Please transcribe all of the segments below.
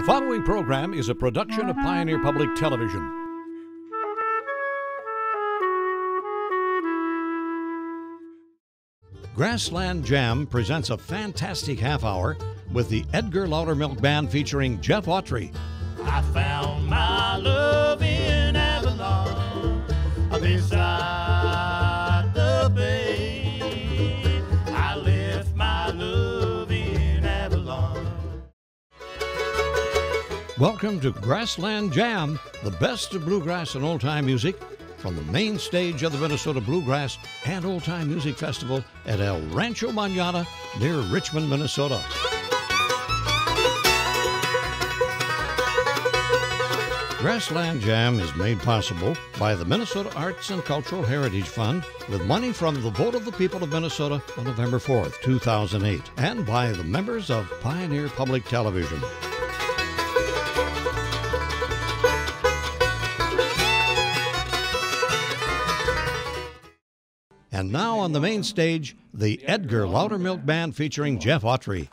The following program is a production of Pioneer Public Television. Grassland Jam presents a fantastic half hour with the Edgar Loudermilk Band featuring Jeff Autry. I found my Welcome to Grassland Jam, the best of bluegrass and old time music from the main stage of the Minnesota Bluegrass and Old Time Music Festival at El Rancho Manana near Richmond, Minnesota. Grassland Jam is made possible by the Minnesota Arts and Cultural Heritage Fund with money from the vote of the people of Minnesota on November 4th, 2008, and by the members of Pioneer Public Television. And now on the main stage, the Edgar Loudermilk Band featuring Jeff Autry.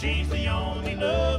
She's the only nurse.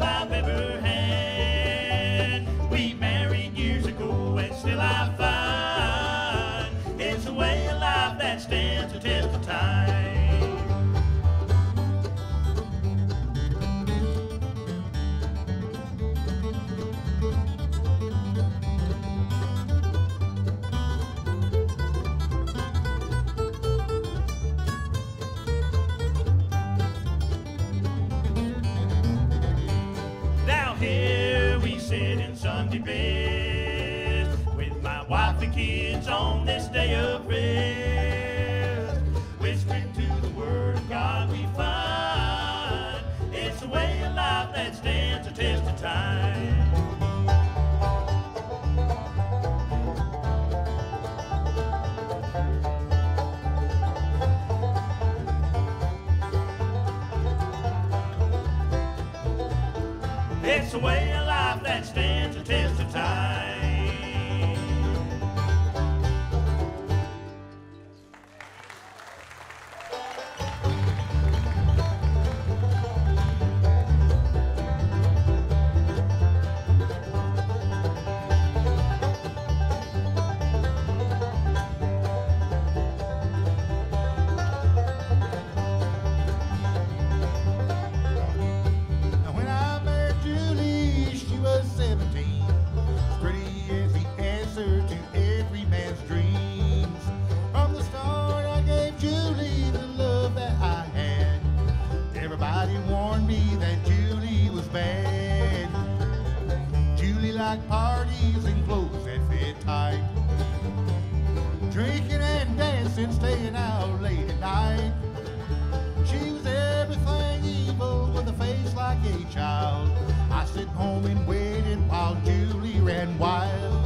It's a way of life that stands the test of time. Liked parties and clothes that fit tight. Drinking and dancing, staying out late at night. She was everything evil with a face like a child. I sit home and waited while Julie ran wild.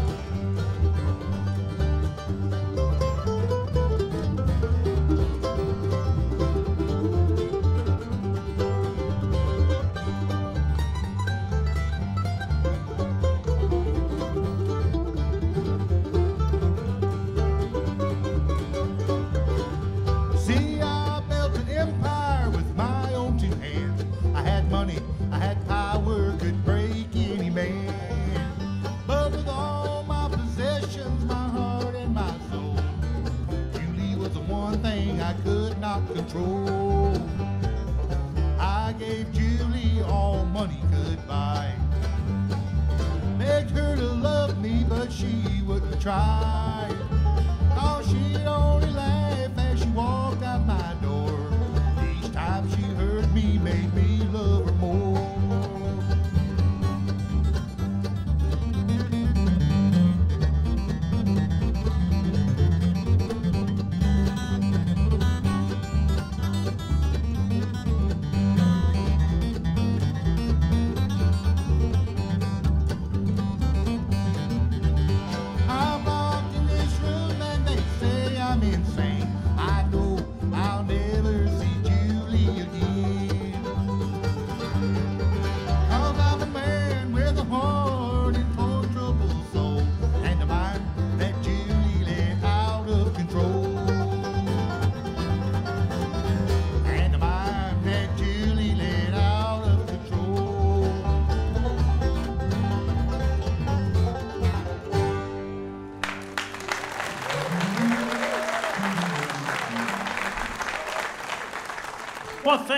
Control. I gave Julie all money could buy. Begged her to love me, but she wouldn't try.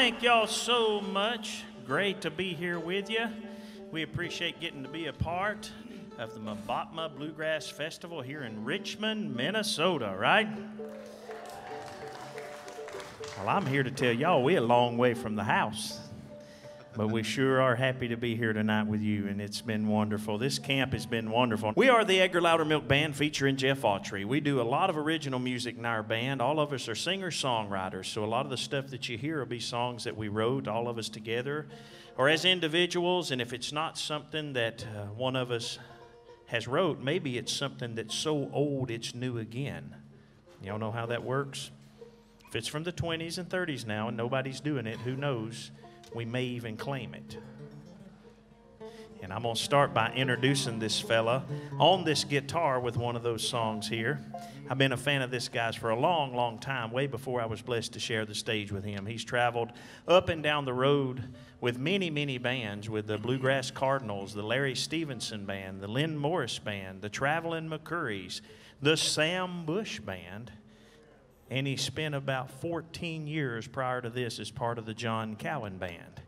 Thank y'all so much. Great to be here with you. We appreciate getting to be a part of the MBOTMA Bluegrass Festival here in Richmond, Minnesota, right? Well, I'm here to tell y'all we're a long way from the house. But we sure are happy to be here tonight with you, and it's been wonderful. This camp has been wonderful. We are the Edgar Loudermilk Band featuring Jeff Autry. We do a lot of original music in our band. All of us are singer songwriters, so a lot of the stuff that you hear will be songs that we wrote, all of us together, or as individuals. And if it's not something that uh, one of us has wrote, maybe it's something that's so old it's new again. Y'all know how that works? If it's from the 20s and 30s now and nobody's doing it, who knows? We may even claim it. And I'm going to start by introducing this fella on this guitar with one of those songs here. I've been a fan of this guy's for a long, long time, way before I was blessed to share the stage with him. He's traveled up and down the road with many, many bands, with the Bluegrass Cardinals, the Larry Stephenson Band, the Lynn Morris Band, the Traveling McCourys, the Sam Bush Band, and he spent about 14 years prior to this as part of the John Cowan Band.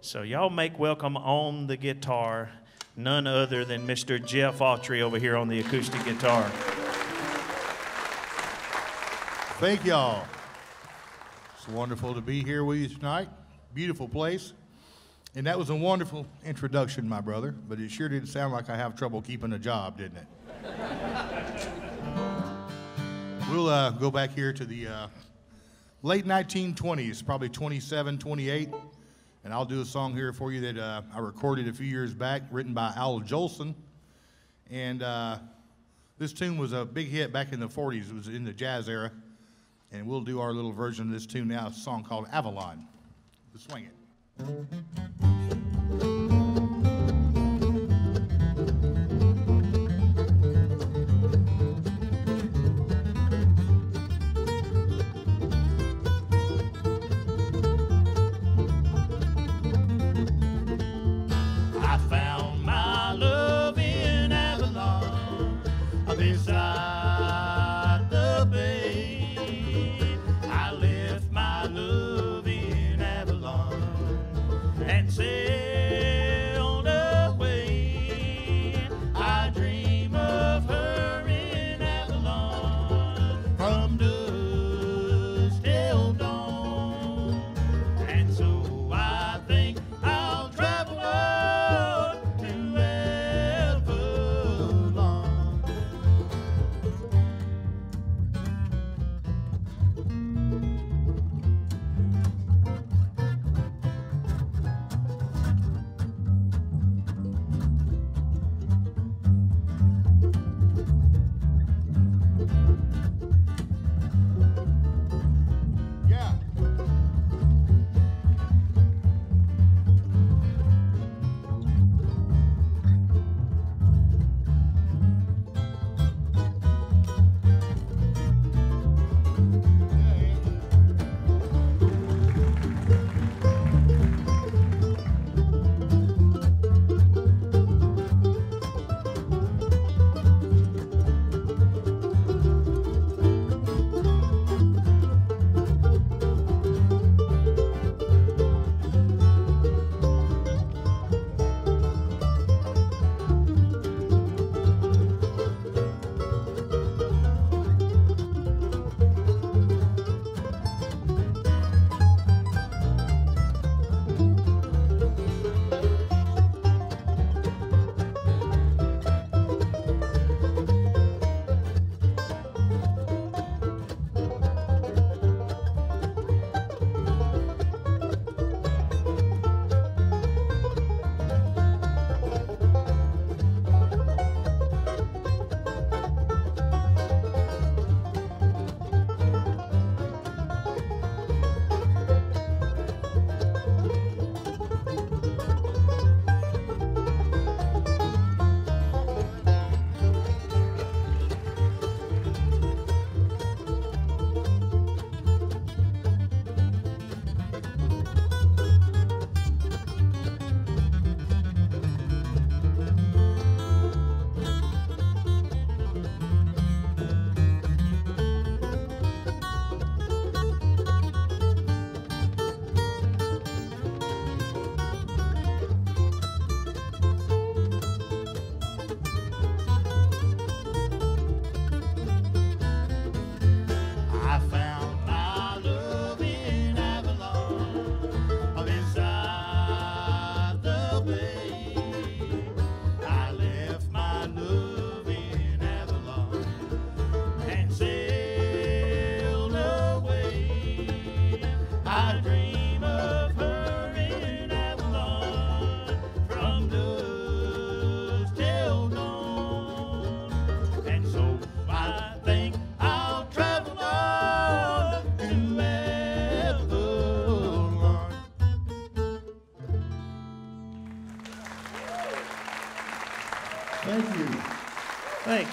So y'all make welcome on the guitar none other than Mr. Jeff Autry over here on the acoustic guitar. Thank y'all. It's wonderful to be here with you tonight. Beautiful place. And that was a wonderful introduction, my brother, but it sure didn't sound like I have trouble keeping a job, didn't it? We'll uh, go back here to the uh, late 1920s, probably 27, 28, and I'll do a song here for you that uh, I recorded a few years back, written by Al Jolson. And uh, this tune was a big hit back in the 40s. It was in the jazz era. And we'll do our little version of this tune now. A song called Avalon. Let's swing it. Beside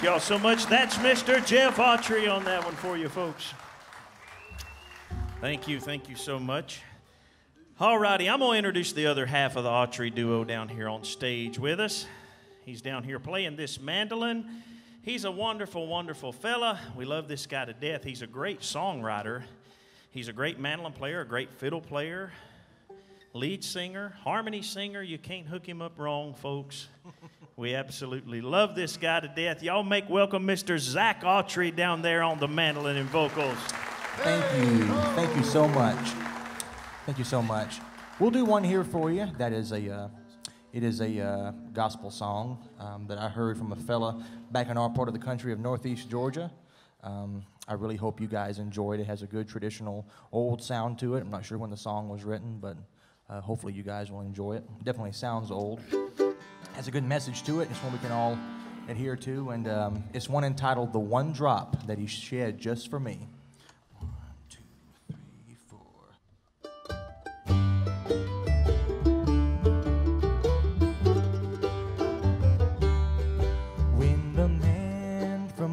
y'all so much. That's Mr. Jeff Autry on that one for you folks. Thank you, thank you so much. All righty, I'm going to introduce the other half of the Autry duo down here on stage with us. He's down here playing this mandolin. He's a wonderful, wonderful fella. We love this guy to death. He's a great songwriter. He's a great mandolin player, a great fiddle player, lead singer, harmony singer. You can't hook him up wrong, folks. We absolutely love this guy to death. Y'all make welcome Mr. Zach Autry down there on the mandolin and vocals. Thank you. Thank you so much. Thank you so much. We'll do one here for you. That is a, uh, it is a uh, gospel song um, that I heard from a fella back in our part of the country of Northeast Georgia. Um, I really hope you guys enjoyed it. It has a good traditional old sound to it. I'm not sure when the song was written, but uh, hopefully you guys will enjoy it. Definitely sounds old. Has a good message to it. It's one we can all adhere to, and um, it's one entitled "The One Drop That He Shed Just for Me."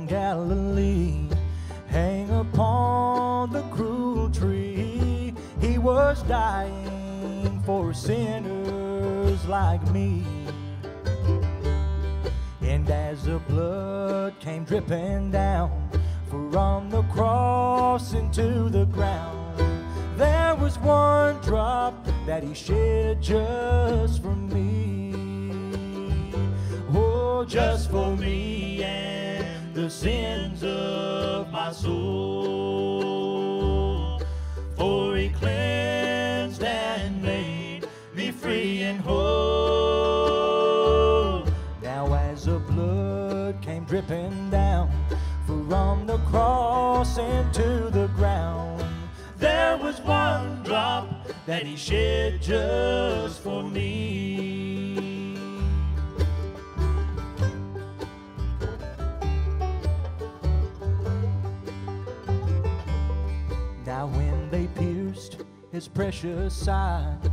Galilee hang upon the cruel tree, he was dying for sinners like me. As the blood came dripping down from the cross into the ground, there was one drop that he shed just for me. Oh, just for me and the sins of my soul. For he cleansed and made me free and whole. Dripping down from the cross into the ground, there was one drop that he shed just for me. Now, when they pierced his precious side,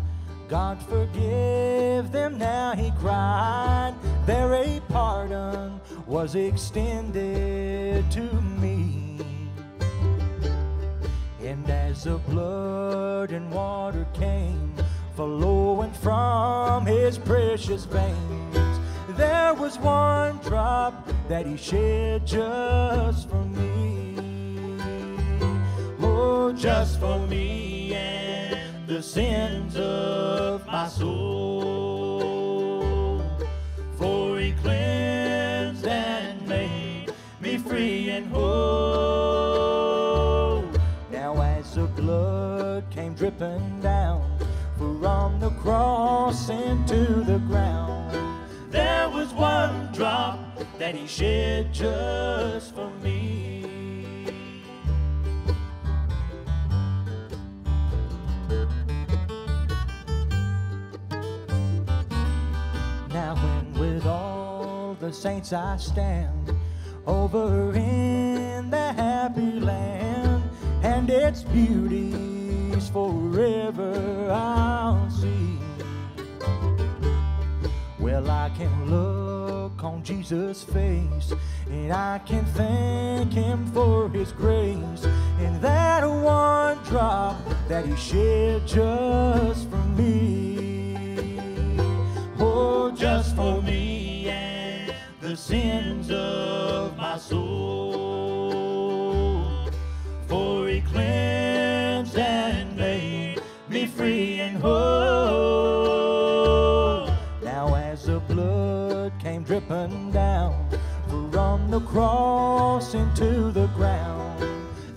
God forgive them now, he cried. There a pardon was extended to me. And as the blood and water came flowing from his precious veins, there was one drop that he shed just for me. Oh, just for me and the sins of my soul. Free and whole. Now, as the blood came dripping down from the cross into the ground, there was one drop that he shed just for me. Now, when with all the saints I stand over in the happy land, and its beauties forever I'll see. Well, I can look on Jesus' face, and I can thank Him for His grace, and that one drop that He shed just for me. Oh, just for me the sins of my soul. For He cleansed and made me free and whole. Now, as the blood came dripping down from the cross into the ground,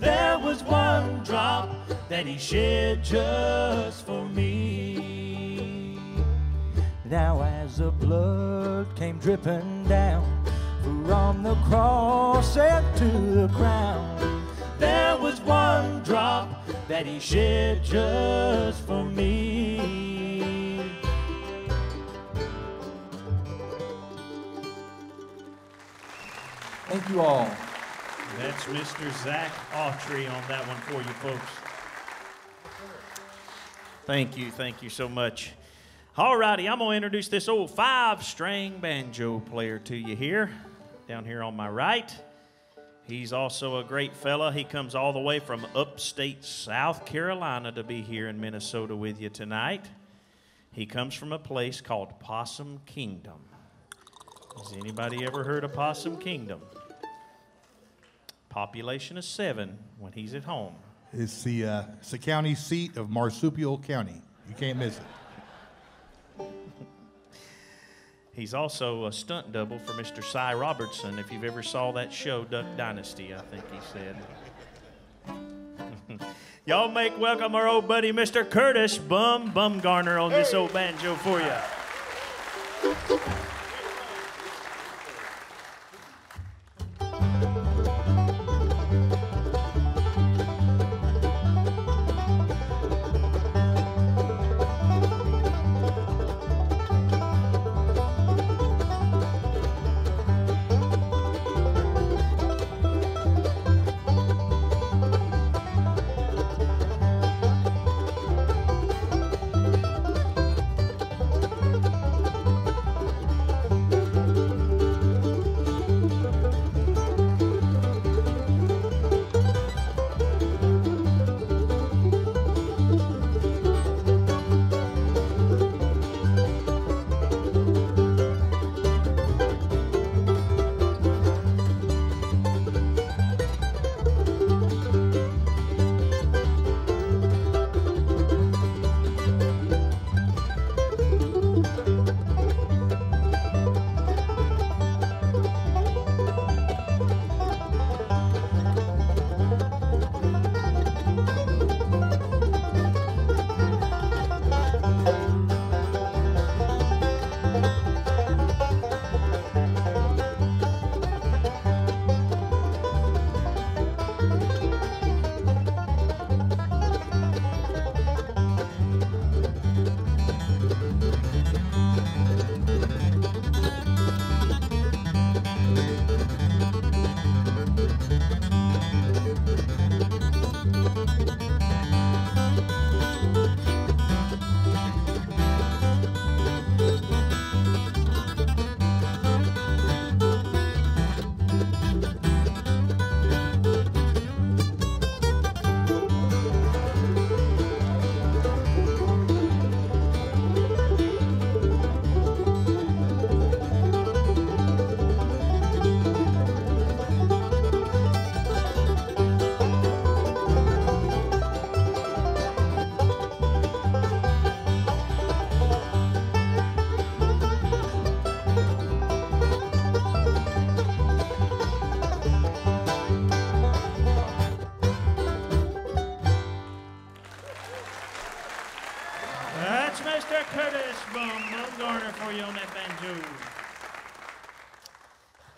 there was one drop that He shed just for me. Now, as the blood came dripping down from the cross into the ground, there was one drop that he shed just for me. Thank you all. That's Mr. Zach Autry on that one for you folks. Thank you, thank you so much. All righty, I'm gonna introduce this old five-string banjo player to you here, down here on my right. He's also a great fella. He comes all the way from upstate South Carolina to be here in Minnesota with you tonight. He comes from a place called Possum Kingdom. Has anybody ever heard of Possum Kingdom? Population of seven when he's at home. It's the, uh, it's the county seat of Marsupial County. You can't miss it. He's also a stunt double for Mr. Si Robertson. If you've ever saw that show, Duck Dynasty, I think he said. Y'all make welcome our old buddy, Mr. Curtis Bum Bumgarner, on this old banjo for you.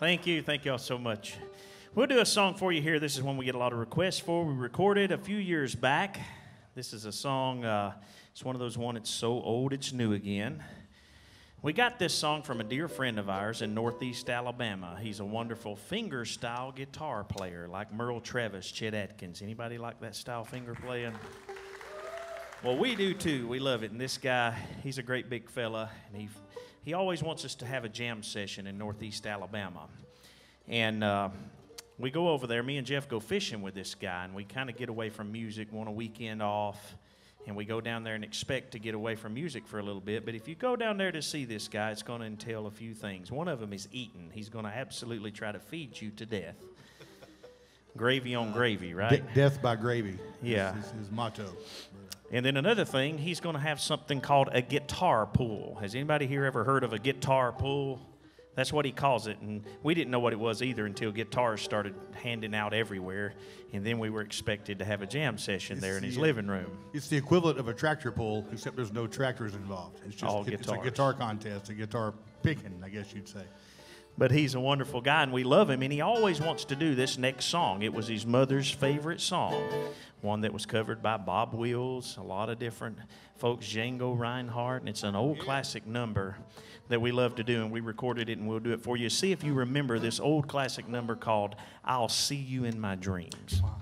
Thank you. Thank y'all so much. We'll do a song for you here. This is one we get a lot of requests for. We recorded a few years back. This is a song, uh, it's one of those one, it's so old it's new again. We got this song from a dear friend of ours in Northeast Alabama. He's a wonderful finger style guitar player like Merle Travis, Chet Atkins. Anybody like that style finger playing? Well, we do too. We love it. And this guy, he's a great big fella, and he he always wants us to have a jam session in Northeast Alabama. And uh, we go over there. Me and Jeff go fishing with this guy, and we kind of get away from music, want a weekend off, and we go down there and expect to get away from music for a little bit. But if you go down there to see this guy, it's going to entail a few things. One of them is eating. He's going to absolutely try to feed you to death. Gravy on gravy, right? De- death by gravy. Yeah. Is his, his motto. And then another thing, he's going to have something called a guitar pool. Has anybody here ever heard of a guitar pool? That's what he calls it. And we didn't know what it was either until guitars started handing out everywhere. And then we were expected to have a jam session there in his uh, living room. It's the equivalent of a tractor pull, except there's no tractors involved. It's just All it's a guitar contest, a guitar picking, I guess you'd say. But he's a wonderful guy, and we love him. And he always wants to do this next song. It was his mother's favorite song, one that was covered by Bob Wills, a lot of different folks, Django Reinhardt, and it's an old classic number that we love to do. And we recorded it, and we'll do it for you. See if you remember this old classic number called "I'll See You in My Dreams." Well,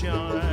sunshine.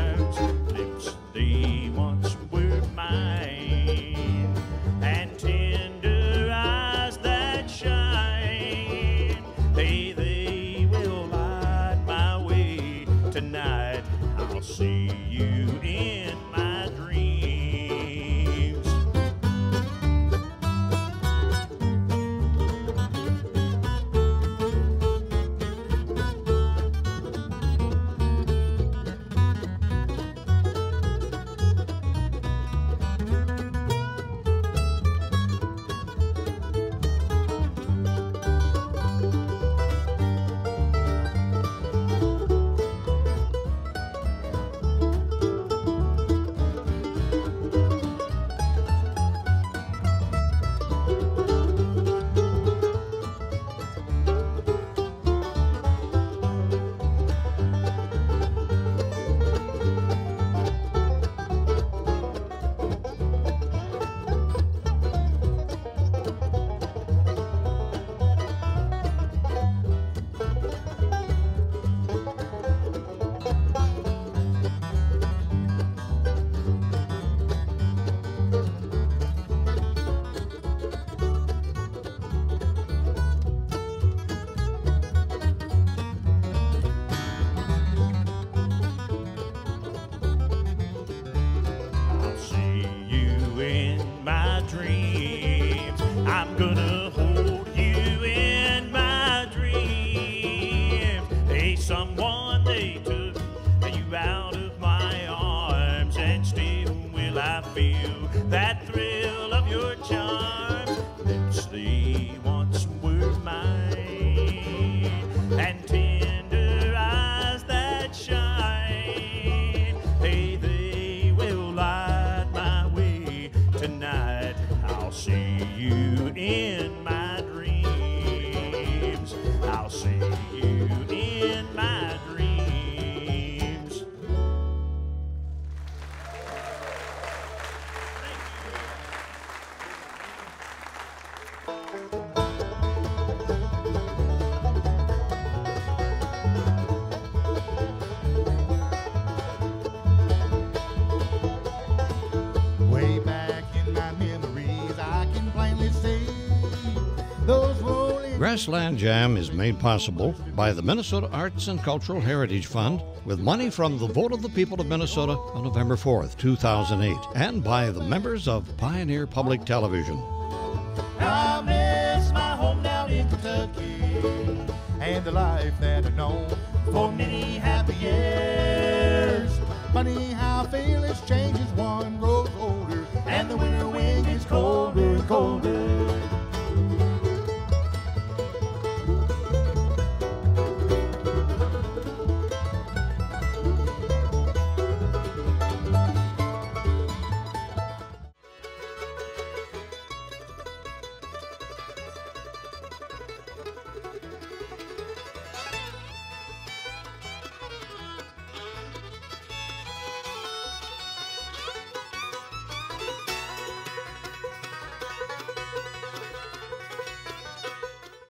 Grassland Jam is made possible by the Minnesota Arts and Cultural Heritage Fund with money from the vote of the people of Minnesota on November 4th, 2008, and by the members of Pioneer Public Television. I miss my home down in Kentucky and the life that I've for many happy years. Funny how feelings change as one grows older and the winter wind colder and colder.